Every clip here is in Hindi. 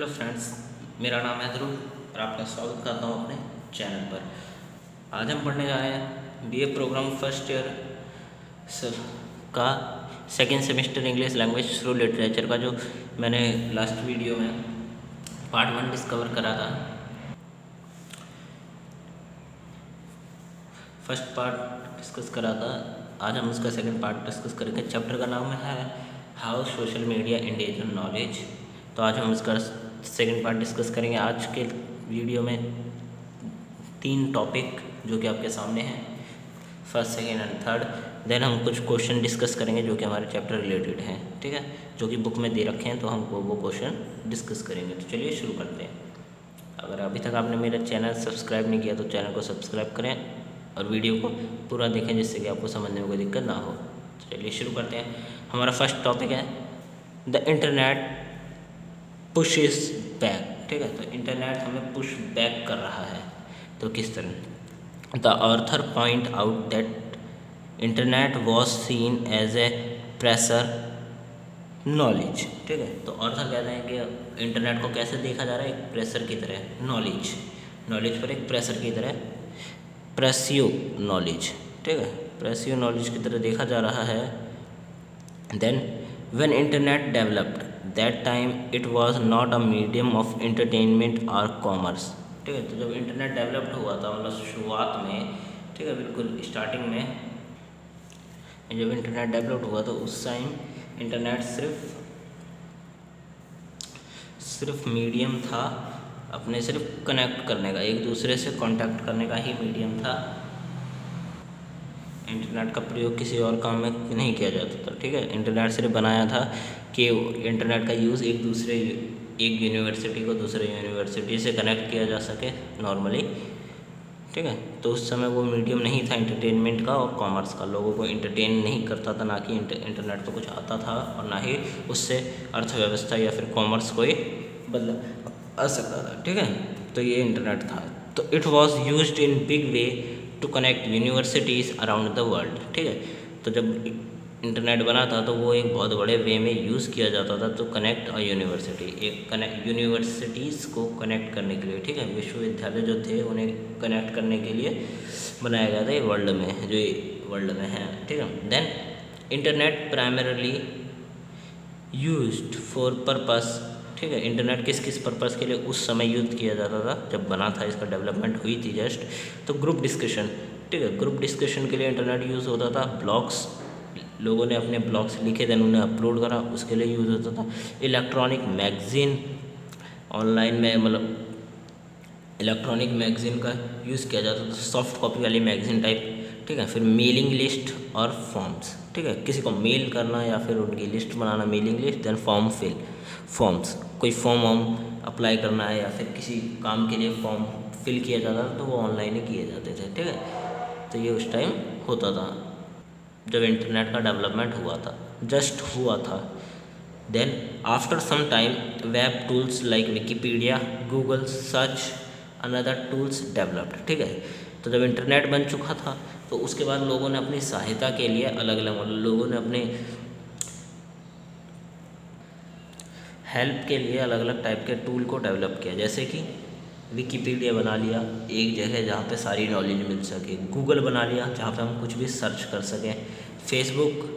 हेलो फ्रेंड्स मेरा नाम है ध्रुव और आपका स्वागत करता हूँ अपने चैनल पर। आज हम पढ़ने जा रहे हैं बीए प्रोग्राम फ़र्स्ट ईयर का second semester English language through literature का, जो मैंने लास्ट वीडियो में पार्ट वन डिस्कवर करा था। फ़र्स्ट पार्ट डिस्कस करा था। आज हम उसका सेकंड पार्ट डिस्कस करेंगे। चैप्टर का नाम है how social media India knowledge तो आज हम उसका सेकंड पार्ट डिस्कस करेंगे। आज के वीडियो में तीन टॉपिक जो कि आपके सामने हैं। First second and third then हम कुछ क्वेश्चन डिस्कस करेंगे जो कि हमारे चैप्टर रिलेटेड हैं, ठीक है? जो कि बुक में दे रखे हैं तो हम वो क्वेश्चन डिस्कस करेंगे। तो चलिए शुरू करते हैं। अगर अभी तक आपने मेरा चैनल सब्सक्राइब नहीं किया तो चैनल को सब्सक्राइब करें और वीडियो को पूरा देखें, जिससे कि आपको समझने में कोई दिक्कत ना हो। चलिए शुरू करते हैं। हमारा फ़र्स्ट टॉपिक है the internet push is back ठीक है? तो इंटरनेट हमें पुश बैक कर रहा है। तो किस तरह? The author point out that internet was seen as a pressure knowledge ठीक है? तो ऑर्थर कहते हैं कि इंटरनेट को कैसे देखा जा रहा है? एक प्रेशर की तरह नॉलेज नॉलेज पर एक प्रेशर की तरह प्रेसियो नॉलेज ठीक है? प्रेसियो नॉलेज की तरह देखा जा रहा है। Then when internet developed that time it was not a medium of entertainment और कॉमर्स ठीक है तो जब इंटरनेट डेवलप्ड हुआ था मतलब शुरुआत में, ठीक है, बिल्कुल स्टार्टिंग में, जब इंटरनेट डेवलप्ड हुआ तो उस टाइम इंटरनेट सिर्फ़ सिर्फ़ मीडियम था, अपने सिर्फ़ कनेक्ट करने का, एक दूसरे से कांटेक्ट करने का ही मीडियम था। इंटरनेट का प्रयोग किसी और काम में नहीं किया जाता था, ठीक है? इंटरनेट सिर्फ़ बनाया था कि इंटरनेट का यूज़ एक दूसरे एक यूनिवर्सिटी को दूसरे यूनिवर्सिटी से कनेक्ट किया जा सके नॉर्मली, ठीक है? तो उस समय वो मीडियम नहीं था इंटरटेनमेंट का और कॉमर्स का। लोगों को इंटरटेन नहीं करता था, ना कि इंटरनेट तो कुछ आता था और ना ही उससे अर्थव्यवस्था या फिर कॉमर्स कोई बदला, आ सकता था, ठीक है? तो ये इंटरनेट था। तो it was use in big way to connect universities around the world ठीक है? तो जब इंटरनेट बना था तो वो एक बहुत बड़े वे में यूज़ किया जाता था तो कनेक्ट अ यूनिवर्सिटी एक कनेक्ट यूनिवर्सिटीज़ को कनेक्ट करने के लिए, ठीक है? विश्वविद्यालय जो थे, उन्हें कनेक्ट करने के लिए बनाया गया था, ये वर्ल्ड में, जो वर्ल्ड में है, ठीक है? Then internet primarily use for purpose ठीक है इंटरनेट किस किस पर्पज़ के लिए उस समय यूज़ किया जाता था? जब बना था, इसका डेवलपमेंट हुई थी जस्ट तो ग्रुप डिस्कशन ठीक है ग्रुप डिस्कशन के लिए इंटरनेट यूज़ होता था ब्लॉग्स लोगों ने अपने ब्लॉग्स लिखे थे उन्हें अपलोड करा, उसके लिए यूज़ होता था। इलेक्ट्रॉनिक मैगज़ीन ऑनलाइन में मतलब इलेक्ट्रॉनिक मैगज़ीन का यूज़ किया जाता था सॉफ्ट कॉपी वाली मैगज़ीन टाइप ठीक है, फिर मेलिंग लिस्ट और फॉर्म्स ठीक है, किसी को मेल करना या फिर उनकी लिस्ट बनाना mailing list then form fill forms कोई फॉर्म वॉर्म अप्लाई करना है या फिर किसी काम के लिए फॉर्म फिल किया जाता था तो वो ऑनलाइन ही किए जाते थे, ठीक है? तो ये उस टाइम होता था, जब इंटरनेट का डेवलपमेंट हुआ था जस्ट हुआ था। Then after some time web tools like Wikipedia Google search another tools developed ठीक है? तो जब इंटरनेट बन चुका था तो उसके बाद लोगों ने अपनी सहायता के लिए अलग अलग मतलब लोगों ने अपने हेल्प के लिए अलग अलग टाइप के टूल को डेवलप किया। जैसे कि विकीपीडिया बना लिया, एक जगह जहाँ पे सारी नॉलेज मिल सके। गूगल बना लिया, जहाँ पे हम कुछ भी सर्च कर सकें। फेसबुक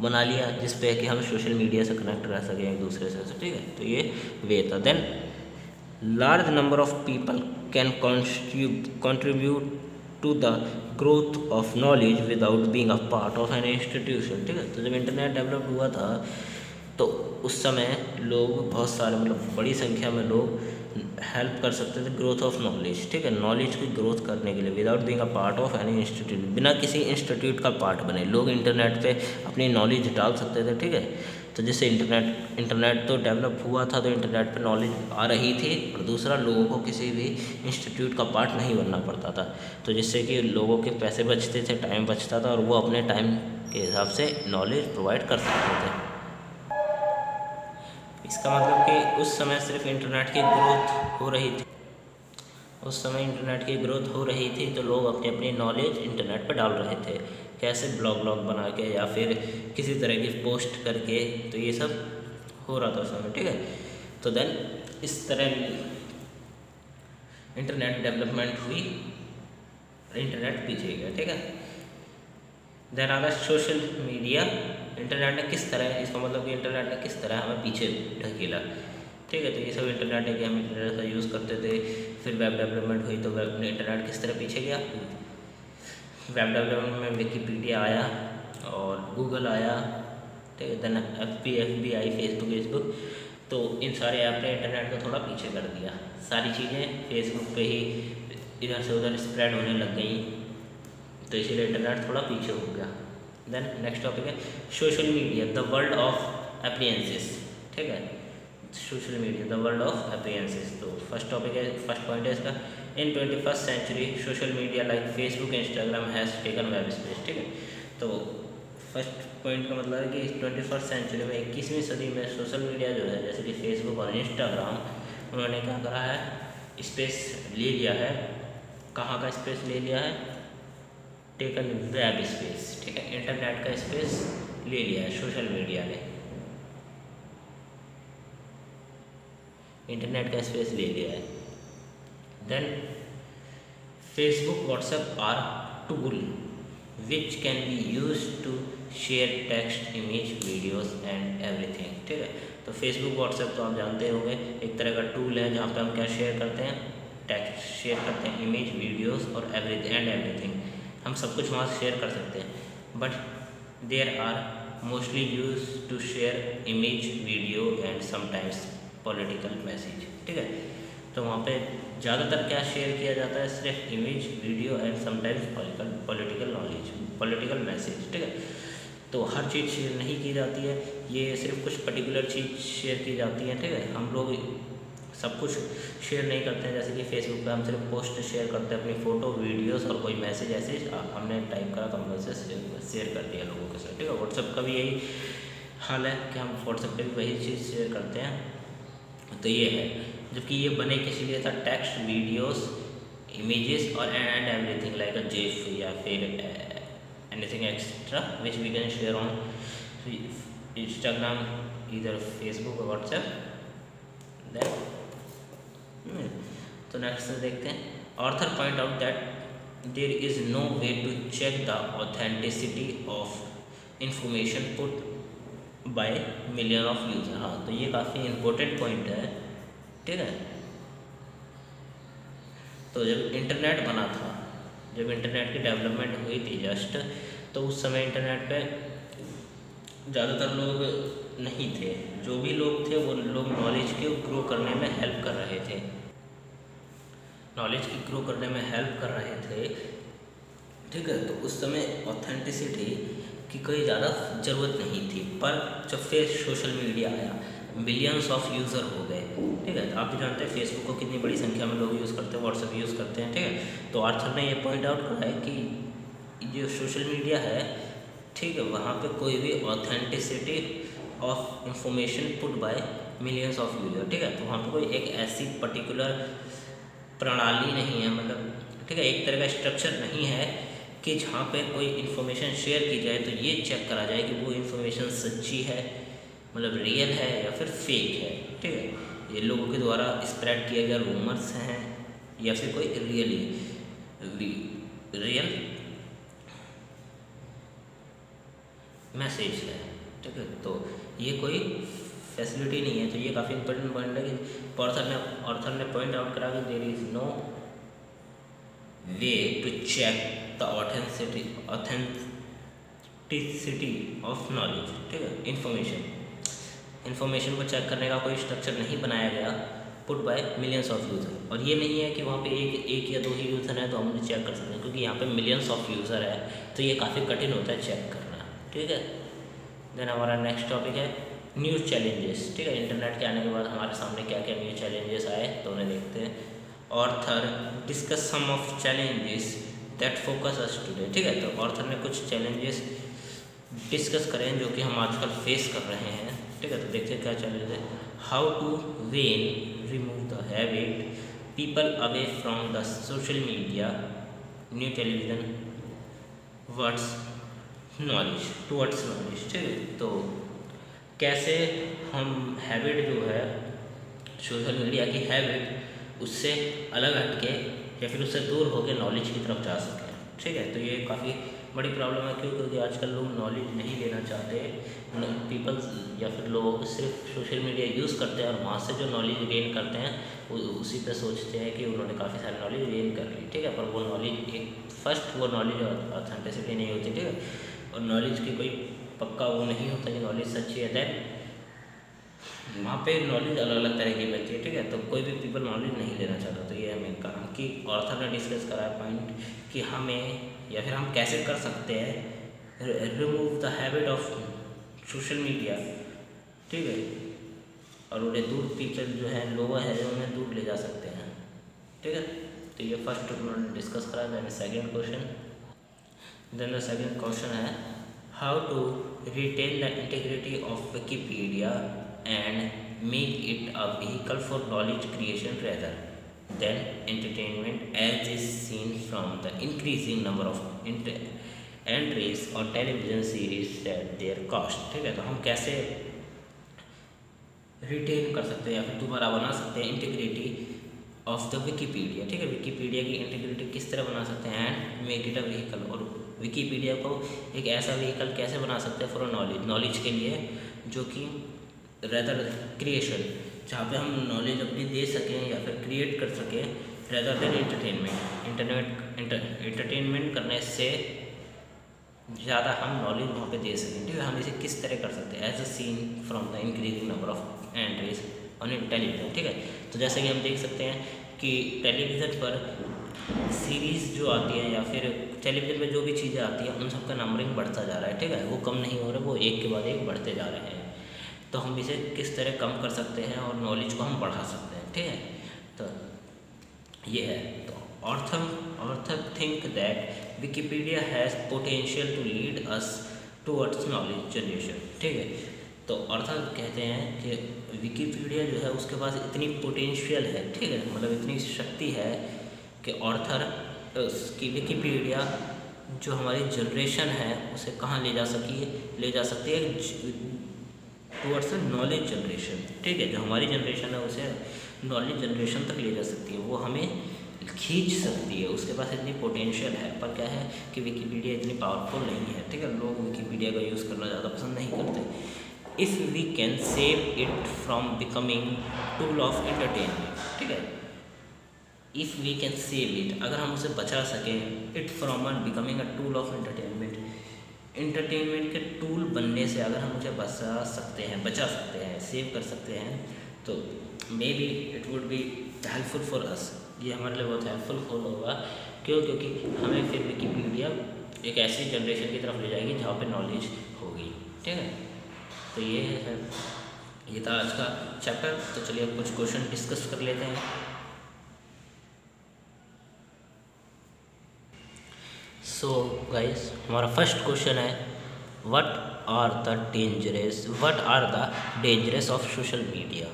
बना लिया, जिस पे कि हम सोशल मीडिया से कनेक्ट रह सकें एक दूसरे से। ठीक है तो ये वे था। Then large number of people can contribute to the growth of knowledge without being a part of an institution ठीक है तो जब इंटरनेट डेवलप हुआ था तो उस समय लोग, बहुत सारे मतलब बड़ी संख्या में लोग हेल्प कर सकते थे ग्रोथ ऑफ़ नॉलेज ठीक है? नॉलेज की ग्रोथ करने के लिए without being a part of any institute बिना किसी इंस्टीट्यूट का पार्ट बने। लोग इंटरनेट पे अपनी नॉलेज डाल सकते थे, ठीक है? तो जैसे इंटरनेट इंटरनेट तो डेवलप हुआ था तो इंटरनेट पे नॉलेज आ रही थी और दूसरा लोगों को किसी भी इंस्टीट्यूट का पार्ट नहीं बनना पड़ता था। तो जिससे कि लोगों के पैसे बचते थे टाइम बचता था, और वो अपने टाइम के हिसाब से नॉलेज प्रोवाइड कर सकते थे। इसका मतलब कि उस समय सिर्फ़ इंटरनेट की ग्रोथ हो रही थी। उस समय इंटरनेट की ग्रोथ हो रही थी तो लोग अपनी अपनी नॉलेज इंटरनेट पर डाल रहे थे। कैसे ब्लॉग ब्लॉग बना के या फिर किसी तरह की पोस्ट करके तो ये सब हो रहा था उस समय, ठीक है? तो देन इस तरह इंटरनेट डेवलपमेंट हुई, इंटरनेट पीछे गया, ठीक है? देन आगा सोशल मीडिया इंटरनेट ने किस तरह, इसका मतलब कि इंटरनेट ने किस तरह हमें पीछे ढकेला। ठीक है तो ये सब इंटरनेट है कि हम इंटरनेट का यूज़ करते थे, फिर वेब डेवलपमेंट हुई तो वेब ने इंटरनेट किस तरह पीछे गया? वेब डेवलपमेंट में विकीपीडिया आया और गूगल आया, ठीक है then F P F B I Facebook वेसबुक तो इन सारे ऐप ने इंटरनेट को थोड़ा पीछे कर दिया। सारी चीज़ें फेसबुक पे ही इधर से उधर स्प्रेड होने लग गई तो इसीलिए इंटरनेट थोड़ा पीछे हो गया। देन नेक्स्ट टॉपिक है social media the world of appearances ठीक है? Social media the world of appearances तो फ़र्स्ट टॉपिक है फ़र्स्ट पॉइंट है इसका। In twenty first century social media like Facebook Instagram has taken web space ठीक है? तो फ़र्स्ट पॉइंट का मतलब है कि ट्वेंटी फ़र्स्ट सेंचुरी में इक्कीसवीं सदी में सोशल मीडिया जो है, जैसे कि फेसबुक और इंस्टाग्राम उन्होंने क्या करा है? स्पेस ले लिया है। कहाँ का स्पेस ले लिया है? टेकन वेब स्पेस, ठीक है? इंटरनेट का स्पेस ले लिया है सोशल मीडिया ने। इंटरनेट का स्पेस ले लिया है। Then Facebook WhatsApp are tool which can be use to share text image videos and everything ठीक है? तो फेसबुक व्हाट्सएप तो आप जानते होंगे, एक तरह का टूल है जहाँ पे हम क्या शेयर करते हैं? टेक्स्ट शेयर करते हैं इमेज वीडियोस और एवरी एंड एवरीथिंग हम सब कुछ वहाँ शेयर कर सकते हैं। But there are mostly use to share image video and sometimes political message ठीक है? तो वहाँ पे ज़्यादातर क्या शेयर किया जाता है? सिर्फ़ image video and sometimes political knowledge political message ठीक है? तो हर चीज़ शेयर नहीं की जाती है। ये सिर्फ़ कुछ पर्टिकुलर चीज़ शेयर की जाती है। ठीक है? हम लोग सब कुछ शेयर नहीं करते हैं। जैसे कि फेसबुक पे हम सिर्फ़ पोस्ट शेयर करते हैं, अपनी फ़ोटो वीडियोस और कोई मैसेज ऐसे हमने टाइप करा तो हम से शेयर कर दिया लोगों के साथ, ठीक है? व्हाट्सएप का भी यही हाल है कि हम व्हाट्सएप पे भी वही चीज़ शेयर करते हैं। तो ये है। जबकि ये बने किसी लिए था टेक्स्ट वीडियोस इमेजेस और and everything like a GIF या फिर anything extra which we can share on Instagram इधर फेसबुक और व्हाट्सएप देन तो नेक्स्ट देखते हैं। Author point out that there is no way to check the authenticity of information put by million of user हाँ तो ये काफ़ी इम्पोर्टेंट पॉइंट है। ठीक है? तो जब इंटरनेट बना था, जब इंटरनेट की डेवलपमेंट हुई थी जस्ट तो उस समय इंटरनेट पे ज़्यादातर लोग नहीं थे। जो भी लोग थे, वो लोग नॉलेज के ग्रो करने में हेल्प कर रहे थे। नॉलेज की ग्रो करने में हेल्प कर रहे थे। ठीक है तो उस समय ऑथेंटिसिटी की कोई ज़्यादा ज़रूरत नहीं थी। पर जब फिर सोशल मीडिया आया मिलियंस ऑफ़ यूज़र हो गए। ठीक है, आप भी जानते हैं फेसबुक को कितनी बड़ी संख्या में लोग यूज़ करते हैं व्हाट्सएप यूज़ करते हैं। ठीक है तो आर्थर ने ये पॉइंट आउट करा है कि जो सोशल मीडिया है, ठीक है, वहाँ पे कोई भी authenticity of information put by millions of user ठीक है? तो वहाँ पे कोई एक ऐसी पर्टिकुलर प्रणाली नहीं है मतलब ठीक है? एक तरह का स्ट्रक्चर नहीं है कि जहाँ पे कोई इन्फॉर्मेशन शेयर की जाए तो ये चेक करा जाए कि वो इन्फॉर्मेशन सच्ची है मतलब रियल है या फिर फेक है, ठीक है? ये लोगों के द्वारा स्प्रेड किए गए रूमर्स हैं या फिर कोई रियली रियल मैसेज है, ठीक है? तो ये कोई फैसिलिटी नहीं है तो ये काफ़ी इंपॉर्टेंट पॉइंट है कि ऑर्थर ने ऑर्थर ने पॉइंट आउट करा कि there is no way to check the authenticity authenticity of knowledge ठीक है? इन्फॉर्मेशन इन्फॉर्मेशन को चेक करने का कोई स्ट्रक्चर नहीं बनाया गया put by millions of user और ये नहीं है कि वहाँ पे एक एक या दो ही यूज़र है तो हम चेक कर सकते हैं, क्योंकि यहाँ पे मिलियंस ऑफ़ यूज़र है तो ये काफ़ी कठिन होता है चेक करना, ठीक है? देन हमारा नेक्स्ट टॉपिक है न्यू चैलेंजेस ठीक है इंटरनेट के आने के बाद हमारे सामने क्या क्या न्यू चैलेंजेस आए तो उन्हें देखते हैं. Author discuss some of challenges that focus us today ठीक है तो ऑर्थर ने कुछ चैलेंजेस डिस्कस करें जो कि हम आजकल फेस कर रहे हैं. ठीक है तो देखते हैं क्या चैलेंज है. How to wean remove the habit people away from the social media new television words knowledge towards knowledge ठीक है? तो कैसे हम हैबिट जो है सोशल मीडिया की हैबिट उससे अलग हट के या फिर उससे दूर होकर नॉलेज की तरफ़ जा सकें, ठीक है? तो ये काफ़ी बड़ी प्रॉब्लम है क्यों? क्योंकि आजकल लोग नॉलेज नहीं लेना चाहते पीपल्स या फिर लोग सिर्फ़ सोशल मीडिया यूज़ करते हैं और वहाँ से जो नॉलेज गेन करते हैं उसी पे सोचते हैं कि उन्होंने काफ़ी सारी नॉलेज गेन कर ली, ठीक है? पर वो नॉलेज एक फ़र्स्ट वो नॉलेज ऑथेंटिसिटी नहीं होती, ठीक है? और नॉलेज की कोई पक्का वो नहीं होता कि नॉलेज सच्ची है देन वहाँ पे नॉलेज अलग अलग तरह की बनती है, ठीक है? तो कोई भी पीपल नॉलेज नहीं लेना चाहता तो ये है मेन कारण कि ऑर्थर ने डिस्कस करा पॉइंट कि हमें या फिर हम कैसे कर सकते हैं remove the habit of social media ठीक है? और उन्हें दूर पीपल जो है लोअर है, उन्हें दूर ले जा सकते हैं, ठीक है? तो ये फ़र्स्ट उन्होंने डिस्कस करा then second question then the second question है how to retain the integrity of Wikipedia and make it a vehicle for knowledge creation rather than entertainment as is seen from the increasing number of entries or television series at their cost ठीक है तो हम कैसे रिटेन कर सकते हैं या फिर दोबारा बना सकते हैं इंटीग्रिटी ऑफ़ द विकीपीडिया ठीक है विकीपीडिया की इंटीग्रिटी किस तरह बना सकते हैं and make it a vehicle और विकीपीडिया को एक ऐसा व्हीकल कैसे बना सकते हैं फॉर नॉलेज नॉलेज के लिए, जो कि रेदर क्रिएशन जहाँ पे हम नॉलेज अपनी दे सकें या फिर क्रिएट कर सकें rather than entertainment internet entertainment करने से ज़्यादा हम नॉलेज वहाँ पे दे सकें, ठीक है? हम इसे किस तरह कर सकते हैं? As a seen from the increasing number of entries on television ठीक है? तो जैसे कि हम देख सकते हैं कि टेलीविज़न पर सीरीज़ जो आती है या फिर टेलीविज़न में जो भी चीज़ें आती हैं, उन सब का नंबरिंग बढ़ता जा रहा है, ठीक है? वो कम नहीं हो रहा, वो एक के बाद एक बढ़ते जा रहे हैं। तो हम इसे किस तरह कम कर सकते हैं और नॉलेज को हम बढ़ा सकते हैं, ठीक है? तो ये है। तो ऑर्थम author think that Wikipedia has potential to lead us towards knowledge generation ठीक है? तो ऑर्थर कहते हैं कि विकीपीडिया जो है, उसके पास इतनी पोटेंशियल है, ठीक है? मतलब इतनी शक्ति है कि ऑर्थर उसकी विकीपीडिया जो हमारी जनरेशन है, उसे कहाँ ले जा सकी ले जा सकती है टूवर्ड्स नॉलेज जनरेशन ठीक है? जो हमारी जनरेशन है, उसे नॉलेज जनरेशन तक ले जा सकती है। वो हमें खींच सकती है। उसके पास इतनी पोटेंशियल है, पर क्या है कि विकीपीडिया इतनी पावरफुल नहीं है, ठीक है? लोग विकीपीडिया का यूज़ करना ज़्यादा पसंद नहीं करते। If we can save it from becoming tool of entertainment ठीक है? If we can save it अगर हम उसे बचा सकें it from becoming a tool of entertainment entertainment के टूल बनने से अगर हम उसे बचा सकते हैं, बचा सकते हैं सेव कर सकते हैं तो maybe it would be helpful for us ये हमारे लिए बहुत हेल्पफुल होगा। क्यों? क्योंकि हमें फिर विकीपीडिया एक ऐसी जनरेशन की तरफ़ ले जाएगी जहाँ पे नॉलेज होगी। ठीक है? तो ये है, ये था आज का चैप्टर तो चलिए कुछ क्वेश्चन डिस्कस कर लेते हैं। सो गाइस हमारा फ़र्स्ट क्वेश्चन है what are the dangerous what are the dangerous of social media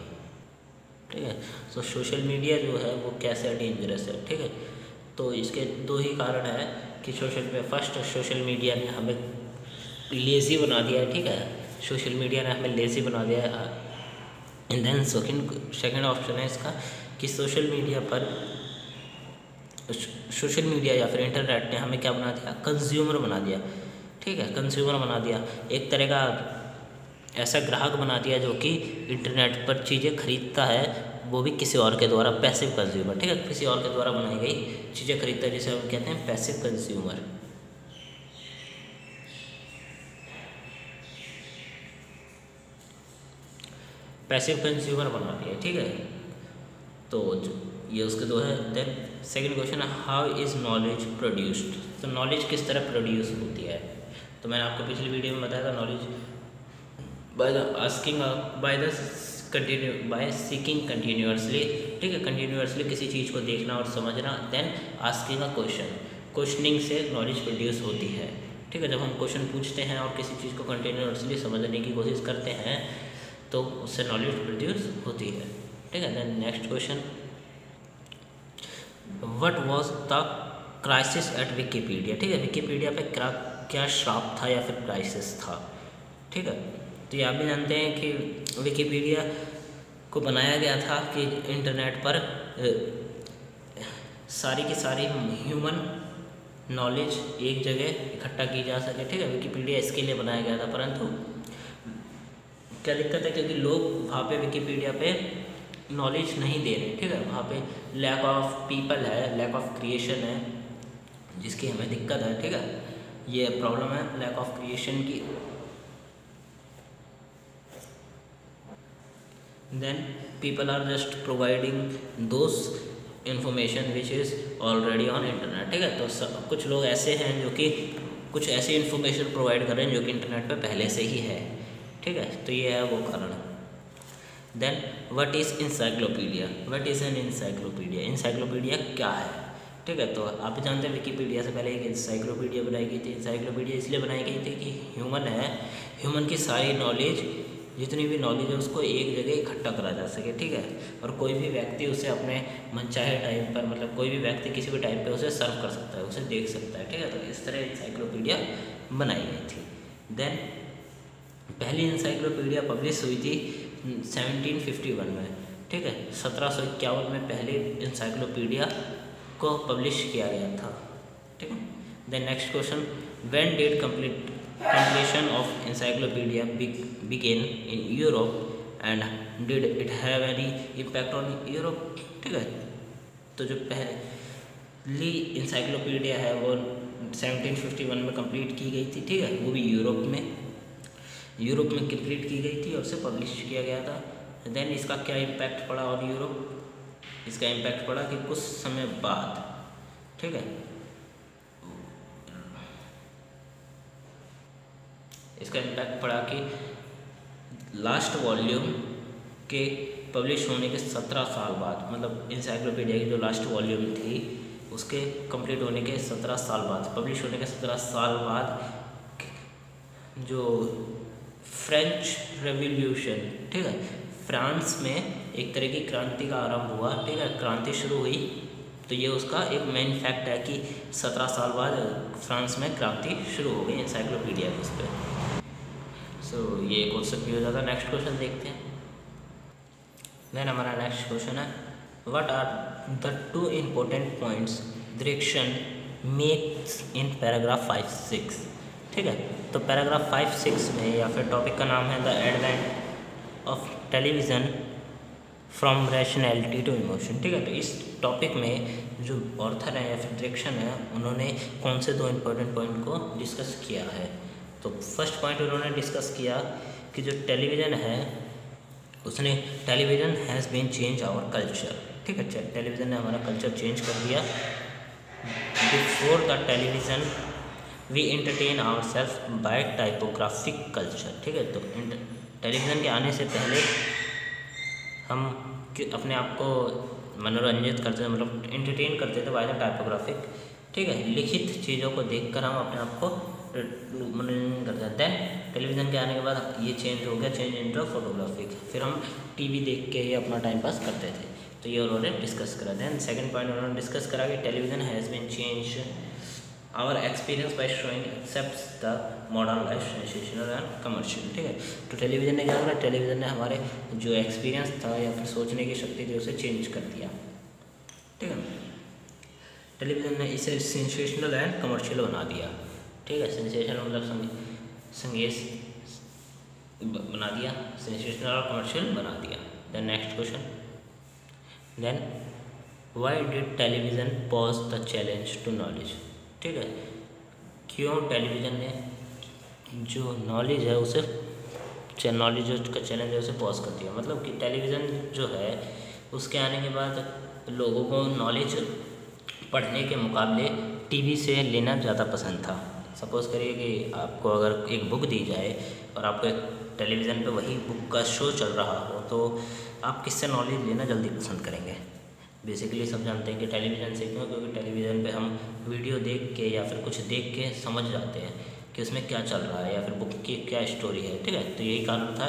ठीक है? सो सोशल मीडिया जो है, वो कैसे डेंजरस है? ठीक है? तो इसके दो ही कारण है कि सोशल में फ़र्स्ट सोशल मीडिया ने हमें लेज़ी बना दिया है ठीक है? सोशल मीडिया ने हमें लेज़ी बना दिया, है। And then second second option है इसका कि सोशल मीडिया पर सोशल मीडिया या फिर इंटरनेट ने हमें क्या बना दिया? कंज्यूमर बना दिया। ठीक है कंज्यूमर बना दिया। एक तरह का ऐसा ग्राहक बना दिया जो कि इंटरनेट पर चीज़ें खरीदता है, वो भी किसी और के द्वारा पैसिव कंज्यूमर ठीक है, किसी और के द्वारा बनाई गई चीज़ें खरीदता है, जिसे हम कहते हैं पैसिव कंज्यूमर पैसिव कंज्यूमर बना दिया, ठीक है? तो ये उसके दो है then second question how is knowledge produced तो नॉलेज किस तरह प्रोड्यूस होती है? तो मैंने आपको पिछली वीडियो में बताया था knowledge by the asking by the continue by seeking continuously ठीक है? कंटिन्यूसली किसी चीज़ को देखना और समझना then asking a question questioning से नॉलेज प्रोड्यूस होती है, ठीक है? जब हम क्वेश्चन पूछते हैं और किसी चीज़ को कंटिन्यूसली समझने की कोशिश करते हैं तो उससे नॉलेज प्रोड्यूस होती है, ठीक है? Then next question what was the crisis at Wikipedia ठीक है विकीपीडिया पे क्या क्या श्राप था या फिर क्राइसिस था? ठीक है तो ये आप भी जानते हैं कि विकीपीडिया को बनाया गया था कि इंटरनेट पर सारी की सारी ह्यूमन नॉलेज एक जगह इकट्ठा की जा सके। ठीक है विकीपीडिया इसके लिए बनाया गया था, परंतु क्या दिक्कत है? क्योंकि लोग वहाँ पे विकीपीडिया पे नॉलेज नहीं दे रहे, ठीक है? वहाँ पे लैक ऑफ़ पीपल है लैक ऑफ़ क्रिएशन है, जिसकी हमें दिक्कत है, ठीक है? ये प्रॉब्लम है लैक ऑफ़ क्रिएशन की। Then people are just providing those information which is already on internet ठीक है? तो सब, कुछ लोग ऐसे हैं जो कि कुछ ऐसी इन्फॉर्मेशन प्रोवाइड कर रहे हैं जो कि इंटरनेट पे पहले से ही है, ठीक है? तो ये है वो कारण। Then what is encyclopedia what is an encyclopedia encyclopedia क्या है? ठीक है तो आप जानते हैं विकीपीडिया से पहले एक इंसाइक्लोपीडिया बनाई गई थी। इंसाइक्लोपीडिया इसलिए बनाई गई थी कि ह्यूमन है। ह्यूमन की सारी नॉलेज जितनी भी नॉलेज है, उसको एक जगह इकट्ठा करा जा सके, ठीक है? और कोई भी व्यक्ति उसे अपने मनचाहे टाइम पर मतलब कोई भी व्यक्ति किसी भी टाइम पे उसे सर्व कर सकता है, उसे देख सकता है, ठीक है? तो इस तरह इंसाइक्लोपीडिया बनाई गई थी। देन पहली इंसाइक्लोपीडिया पब्लिश हुई थी 1751 में, ठीक है? सत्रह सौ इक्यावन में पहली इंसाइक्लोपीडिया को पब्लिश किया गया था, ठीक है? Then next question when did complete completion of encyclopedia begin in Europe and did it have any impact on Europe? ठीक है? तो जो पहली इंसाइक्लोपीडिया है वो 1751 में कंप्लीट की गई थी, ठीक है? वो भी यूरोप में। यूरोप में कंप्लीट की गई थी और उसे पब्लिश किया गया था। देन इसका क्या इम्पैक्ट पड़ा और यूरोप? इसका इम्पैक्ट पड़ा कि कुछ समय बाद, ठीक है? इसका इम्पैक्ट पड़ा कि लास्ट वॉल्यूम के पब्लिश होने के सत्रह साल बाद मतलब इंसाइक्लोपीडिया की जो लास्ट वॉल्यूम थी, उसके कंप्लीट होने के सत्रह साल बाद पब्लिश होने के सत्रह साल बाद, जो फ्रेंच रेवोल्यूशन, ठीक है? फ्रांस में एक तरह की क्रांति का आरंभ हुआ, ठीक है? क्रांति शुरू हुई तो ये उसका एक मेन फैक्ट है कि सत्रह साल बाद फ्रांस में क्रांति शुरू हो गई इंसाइक्लोपीडिया उस पर सो ये क्वेश्चन भी हो जाता। है नेक्स्ट क्वेश्चन देखते हैं। देन हमारा नेक्स्ट क्वेश्चन है what are the two important points direction makes in paragraph five six ठीक है? तो पैराग्राफ फाइव सिक्स में या फिर टॉपिक का नाम है the advent of television from rationality to emotion ठीक है? तो इस टॉपिक में जो ऑर्थर है या फिर डायरेक्शन है, उन्होंने कौन से दो इम्पोर्टेंट पॉइंट को डिस्कस किया है? तो फ़र्स्ट पॉइंट उन्होंने डिस्कस किया कि जो टेलीविज़न है, उसने television has been change our culture ठीक है? टेलीविज़न ने हमारा कल्चर चेंज कर दिया। Before the television we entertain our self by typographic culture ठीक है? तो टेलीविज़न के आने से पहले हम अपने आप को मनोरंजित करते थे मतलब इंटरटेन करते थे बाय द टाइपोग्राफिक ठीक है? लिखित चीज़ों को देखकर हम अपने आप को मनोरंजन करते देन टेलीविज़न के आने के बाद ये चेंज हो गया चेंज इंटू फोटोग्राफिक फिर हम टीवी देख के ही अपना टाइम पास करते थे। तो ये उन्होंने डिस्कस करा। देन सेकंड पॉइंट उन्होंने डिस्कस करा कि television has been change our experience by showing except the modern life sensational and commercial ठीक है? तो टेलीविज़न ने क्या करा? टेलीविज़न ने हमारे जो एक्सपीरियंस था या फिर सोचने की शक्ति थी, उसे चेंज कर दिया। ठीक है? टेलीविज़न ने इसे सेंसेशनल एंड कमर्शियल बना दिया। ठीक है? सेंसेशनल मतलब संगीत बना दिया सेंसेशनल और कमर्शियल बना दिया। Then next question then why did television pose the challenge to knowledge ठीक है? क्यों टेलीविज़न ने जो नॉलेज है उसे नॉलेज का चैलेंज है उसे पॉज कर दिया मतलब कि टेलीविज़न जो है, उसके आने के बाद लोगों को नॉलेज पढ़ने के मुकाबले टीवी से लेना ज़्यादा पसंद था। सपोज़ करिए कि आपको अगर एक बुक दी जाए और आपको टेलीविज़न पे वही बुक का शो चल रहा हो तो आप किससे नॉलेज लेना जल्दी पसंद करेंगे? बेसिकली सब जानते हैं कि टेलीविज़न से क्यों क्योंकि टेलीविज़न पे हम वीडियो देख के या फिर कुछ देख के समझ जाते हैं कि उसमें क्या चल रहा है या फिर बुक की क्या स्टोरी है, ठीक है? तो यही कारण था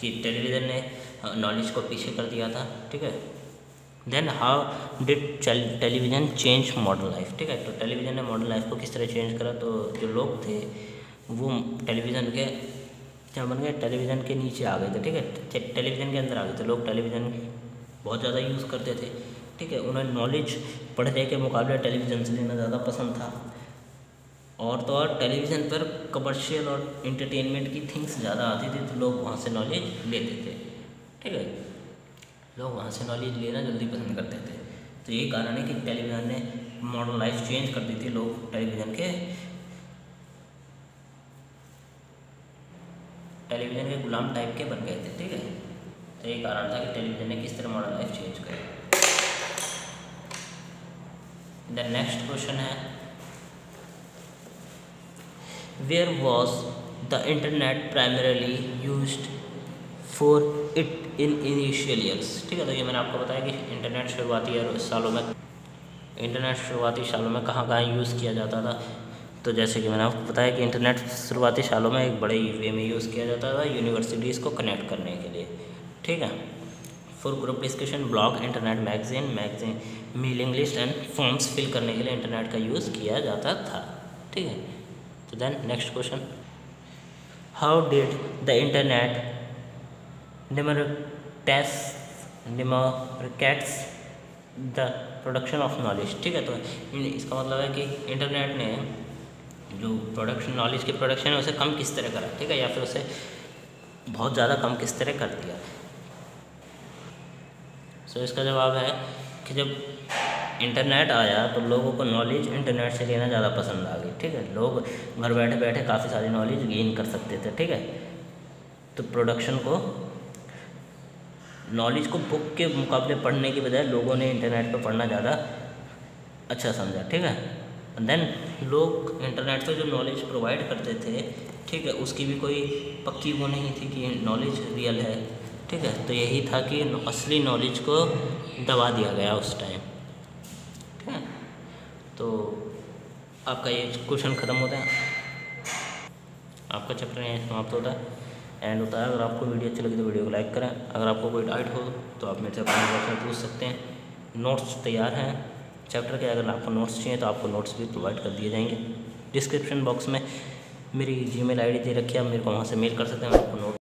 कि टेलीविज़न ने नॉलेज को पीछे कर दिया था, ठीक है? Then how did television change modern life ठीक है? तो टेलीविज़न ने मॉडर्न लाइफ को किस तरह चेंज करा? तो जो लोग थे, वो टेलीविज़न के, क्या बन गए? टेलीविज़न के नीचे आ गए थे, ठीक है? टेलीविज़न के अंदर आ गए थे। लोग टेलीविज़न बहुत ज़्यादा यूज़ करते थे। ठीक है, उन्हें नॉलेज पढ़ने के मुकाबले टेलीविज़न से लेना ज़्यादा पसंद था। और तो और टेलीविज़न पर कमर्शियल और इंटरटेनमेंट की थिंग्स ज़्यादा आती थी तो लोग वहाँ से नॉलेज लेते थे। ठीक है? लोग वहाँ से नॉलेज लेना जल्दी पसंद करते थे। तो यही कारण है कि टेलीविज़न ने मॉडर्न लाइफ चेंज कर दी थी लोग टेलीविज़न के। टेलीविज़न के गुलाम टाइप के बन गए थे, ठीक है? तो यही कारण था कि टेलीविज़न ने किस तरह मॉडर्न लाइफ चेंज करी। द नेक्स्ट क्वेश्चन है where was the internet primarily use for it in initial years ठीक है तो ये मैंने आपको बताया कि इंटरनेट शुरुआती सालों में इंटरनेट शुरुआती सालों में कहाँ कहाँ यूज़ किया जाता था। तो जैसे कि मैंने आपको बताया कि इंटरनेट शुरुआती सालों में एक बड़े वे में यूज़ किया जाता था यूनिवर्सिटीज़ को कनेक्ट करने के लिए। ठीक है? For group discussion blog internet magazine magazine mailing list and forms fill करने के लिए इंटरनेट का यूज़ किया जाता था। ठीक है? So then next question. How did the internet democratize democratize the production of knowledge ठीक है? तो इसका मतलब है कि इंटरनेट ने जो प्रोडक्शन नॉलेज की प्रोडक्शन है, उसे कम किस तरह करा? ठीक है? या फिर उसे बहुत ज़्यादा कम किस तरह कर दिया? सो इसका जवाब है कि जब इंटरनेट आया तो लोगों को नॉलेज इंटरनेट से लेना ज़्यादा पसंद आ गई, ठीक है? लोग घर बैठे बैठे काफ़ी सारी नॉलेज गेन कर सकते थे, ठीक है? तो प्रोडक्शन को नॉलेज को बुक के मुकाबले पढ़ने की बजाय लोगों ने इंटरनेट पर पढ़ना ज़्यादा अच्छा समझा, ठीक है? देन लोग इंटरनेट पर जो नॉलेज प्रोवाइड करते थे, ठीक है, उसकी भी कोई पक्की वो नहीं थी कि नॉलेज रियल है। ठीक है? तो यही था कि असली नॉलेज को दबा दिया गया उस टाइम ठीक है? तो आपका ये क्वेश्चन ख़त्म होता है। आपका चैप्टर यहाँ समाप्त होता है. एंड होता है। अगर आपको वीडियो अच्छी लगी तो वीडियो को लाइक करें. अगर आपको कोई डाउट हो तो आप मेरे से में पूछ सकते हैं. नोट्स तैयार हैं. चैप्टर के अगर आपको नोट्स चाहिए तो आपको नोट्स भी प्रोवाइड कर दिए जाएँगे. डिस्क्रिप्शन बॉक्स में मेरी जी मेल आई डी दे रखी है. आप मेरे को वहाँ से मेल कर सकते हैं. आपको नोट